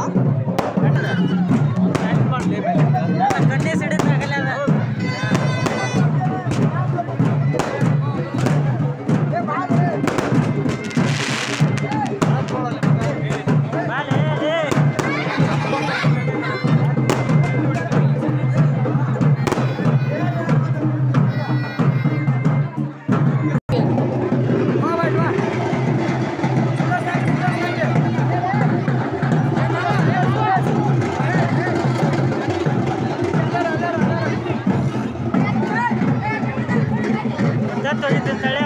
đó đánh nè れてたら